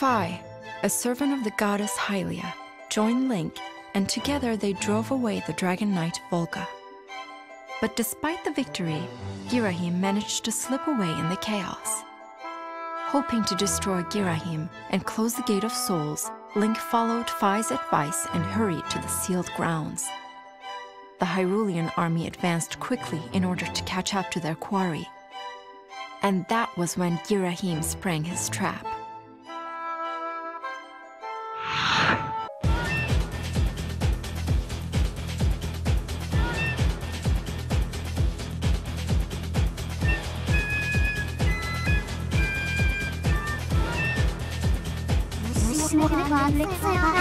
Fi, a servant of the goddess Hylia, joined Link, and together they drove away the dragon knight Volga. But despite the victory, Girahim managed to slip away in the chaos. Hoping to destroy Girahim and close the Gate of Souls, Link followed Fi's advice and hurried to the sealed grounds. The Hyrulean army advanced quickly in order to catch up to their quarry. And that was when Girahim sprang his trap. 모르는거알렉스야모르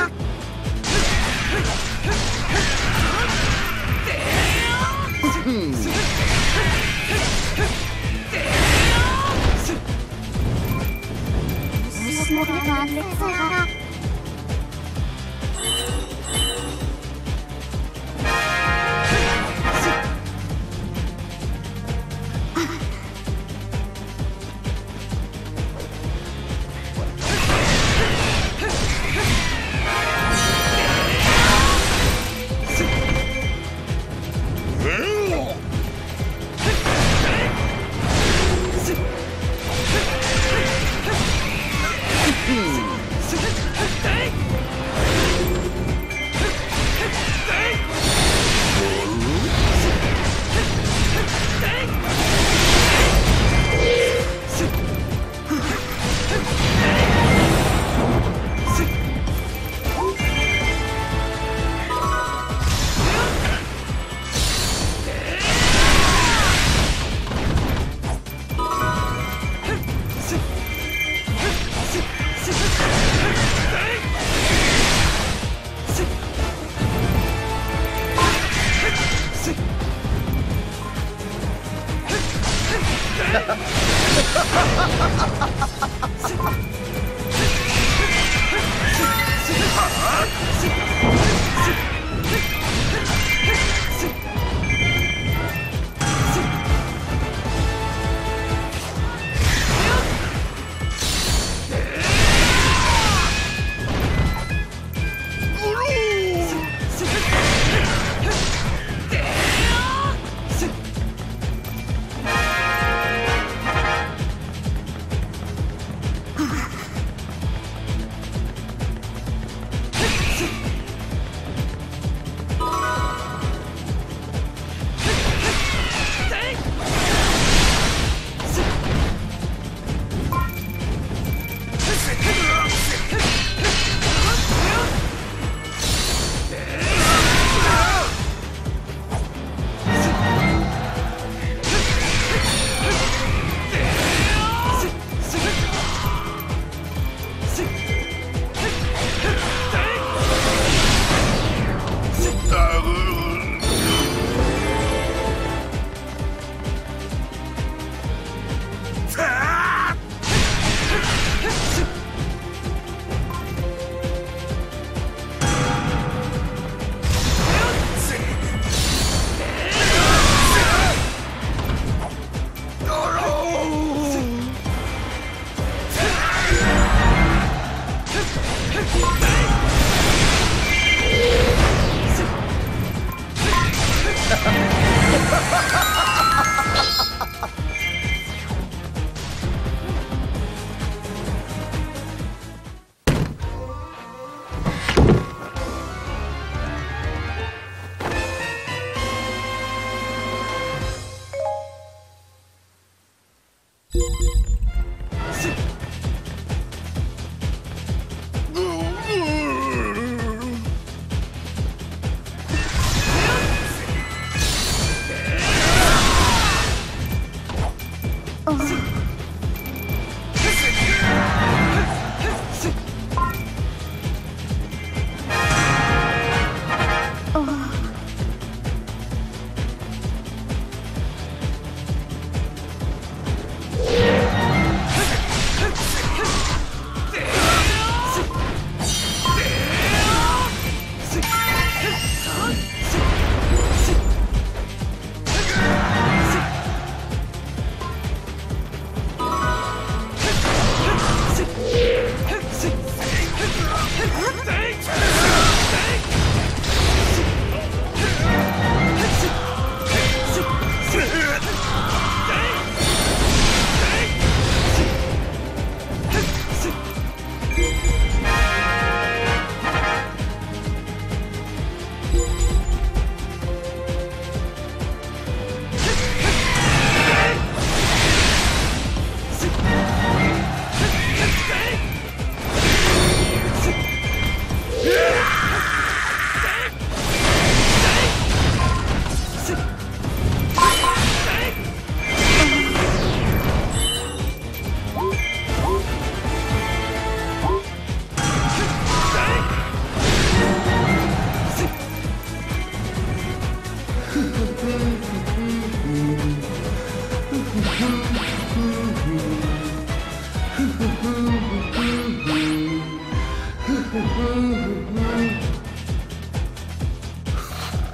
는거알렉스야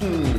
Hmm.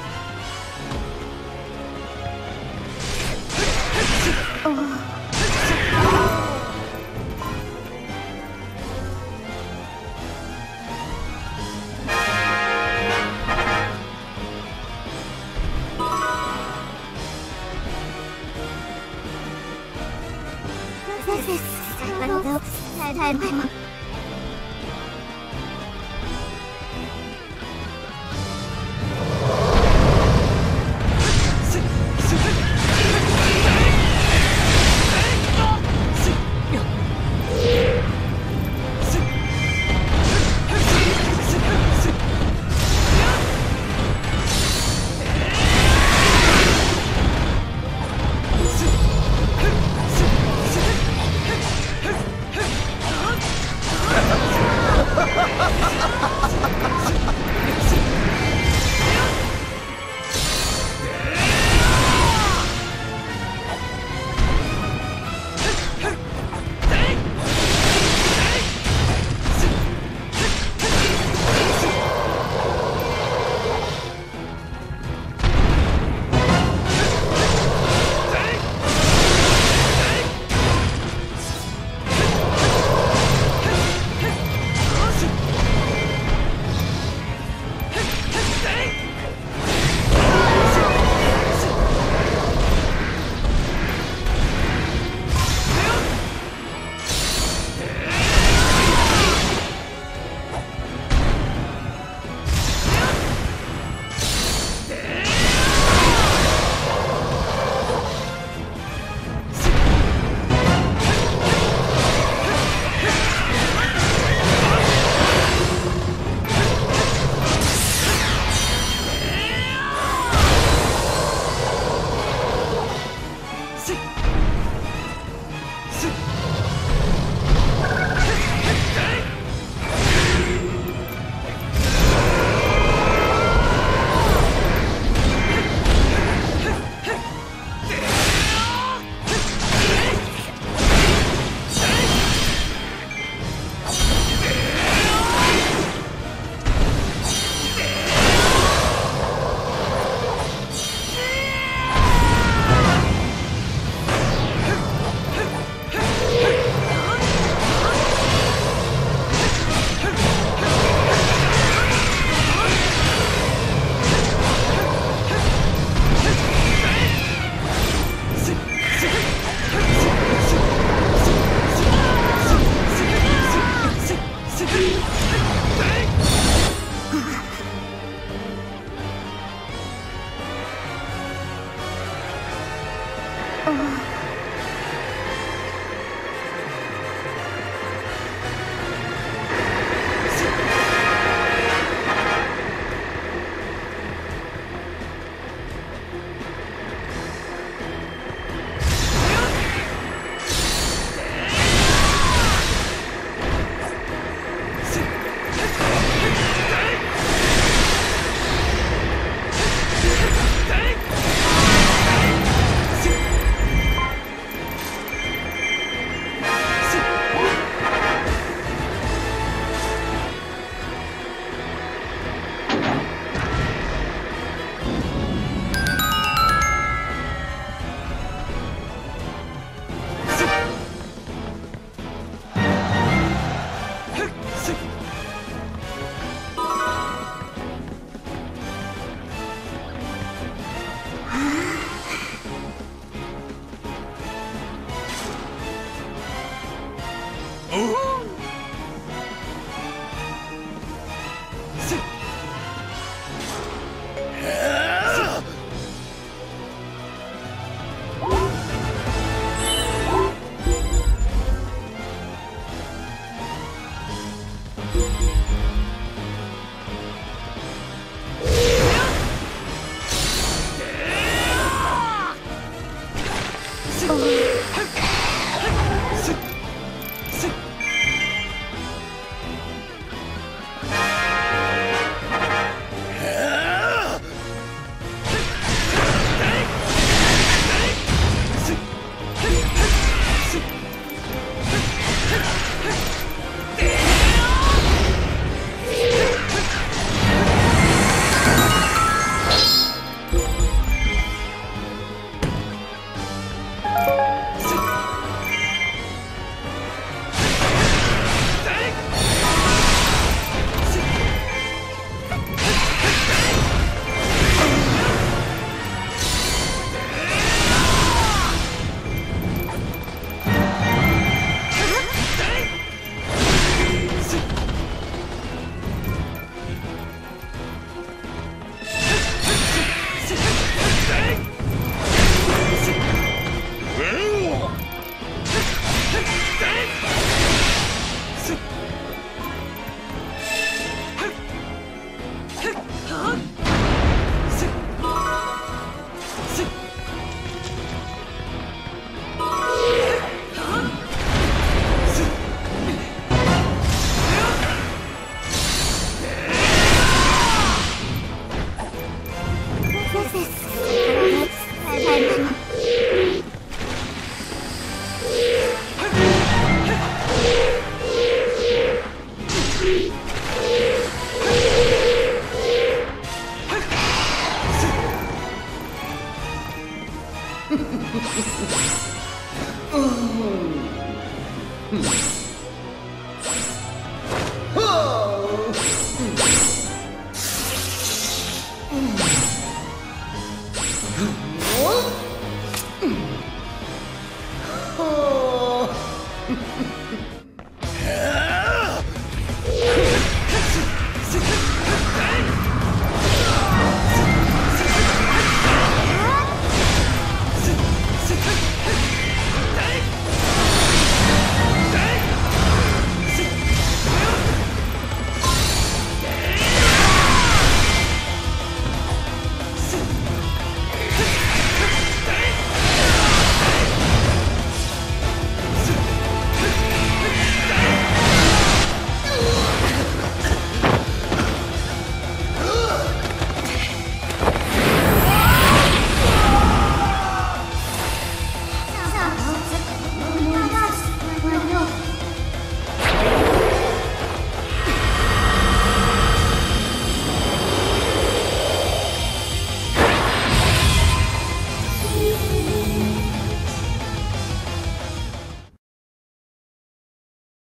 and